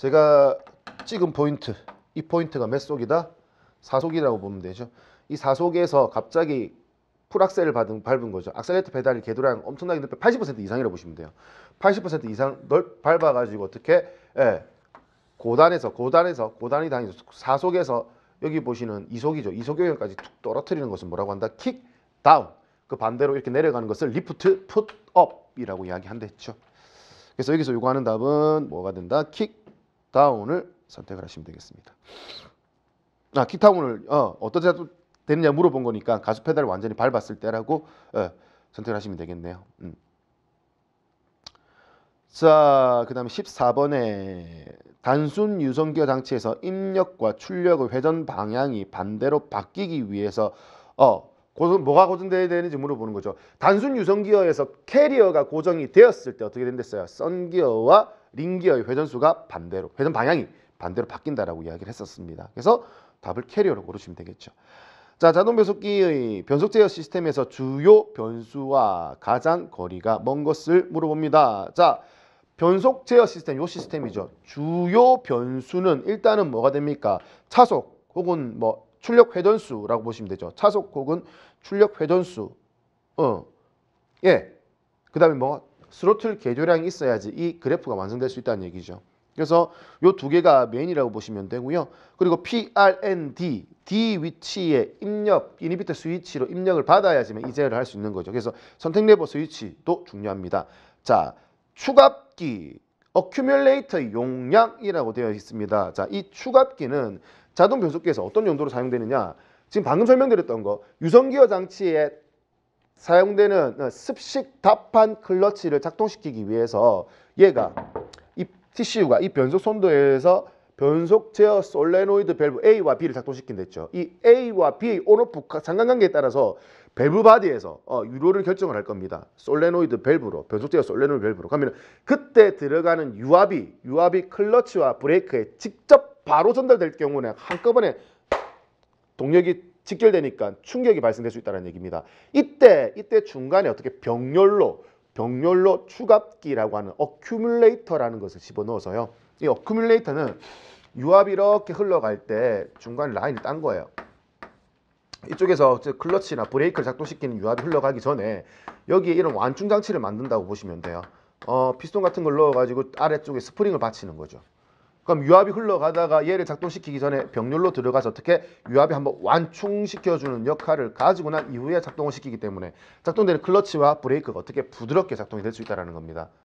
제가 찍은 포인트 이 포인트가 몇 속이다? 4속이라고 보면 되죠. 이 4속에서 갑자기 full 악셀을 받은, 밟은 거죠. 악셀레이터 페달이 개도량 엄청나게 높여 80% 이상이라고 보시면 돼요. 80% 이상 넓 밟아가지고 어떻게 예, 고단에서 고단에서 고단이 다니죠. 4속에서 여기 보시는 2속이죠. 2속 영역까지 툭 떨어뜨리는 것은 뭐라고 한다? kick down. 그 반대로 이렇게 내려가는 것을 lift foot up이라고 이야기한댔죠. 그래서 여기서 요구하는 답은 뭐가 된다? kick down을 선택을 하시면 되겠습니다. 아, kick down을 어, 제도 되느냐 물어본 거니까 가속 페달을 완전히 밟았을 때라고 어, 선택을 하시면 되겠네요. 음. 자, 그 다음에 14번에 단순 유성기어 장치에서 입력과 출력의 회전 방향이 반대로 바뀌기 위해서 어 고정 뭐가 고정돼야 되는지 물어보는 거죠. 단순 유성기어에서 캐리어가 고정이 되었을 때 어떻게 된댔어요? 썬기어와 링기어의 회전수가 반대로 회전 방향이 반대로 바뀐다라고 이야기를 했었습니다. 그래서 답을 캐리어로 고르시면 되겠죠. 자, 자동 변속기의 변속 제어 시스템에서 주요 변수와 가장 거리가 먼 것을 물어봅니다. 자, 변속 제어 시스템 요 시스템이죠. 주요 변수는 일단은 뭐가 됩니까? 차속 혹은 뭐 출력 회전수라고 보시면 되죠. 차속 혹은 출력 회전수. 어. 예. 그다음에 뭐 스로틀 개도량이 있어야지 이 그래프가 완성될 수 있다는 얘기죠. 그래서 요 두 개가 메인이라고 보시면 되고요. 그리고 PRND D 위치에 입력 inhibitor 스위치로 입력을 받아야지만 이 제어를 할 수 있는 거죠. 그래서 선택 레버 스위치도 중요합니다. 자, 축압기 어큐뮬레이터의 용량이라고 되어 있습니다. 자, 이 축압기는 자동 변속기에서 어떤 용도로 사용되느냐? 지금 방금 설명드렸던 거 유성기어 장치에 사용되는 어, 습식 다판 클러치를 작동시키기 위해서 얘가 이 TCU가 이 변속 선도에서 변속 제어 솔레노이드 밸브 A와 B를 작동시킨댔죠. 이 A와 B의 on off 상관관계에 따라서 밸브 body에서 어, 유로를 결정을 할 겁니다. 솔레노이드 밸브로 변속 제어 솔레노이드 밸브로 그러면 그때 들어가는 유압이 유압이 클러치와 브레이크에 직접 바로 전달될 경우는 한꺼번에 동력이 직결되니까 충격이 발생될 수 있다는 얘기입니다. 이때 이때 중간에 어떻게 병렬로 병렬로 축압기라고 하는 어큐뮬레이터라는 것을 집어넣어서요. 이 어큐뮬레이터는 유압이 이렇게 흘러갈 때 중간 라인을 딴 거예요. 이쪽에서 클러치나 브레이크를 작동시키는 유압이 흘러가기 전에 여기에 이런 완충 장치를 만든다고 보시면 돼요. 어, 피스톤 같은 걸 넣어가지고 아래쪽에 스프링을 받치는 거죠. 그럼 유압이 흘러가다가 얘를 작동시키기 전에 병렬로 들어가서 어떻게 유압이 한번 완충시켜주는 역할을 가지고 난 이후에 작동을 시키기 때문에 작동되는 클러치와 브레이크가 어떻게 부드럽게 작동이 될 수 있다는 겁니다.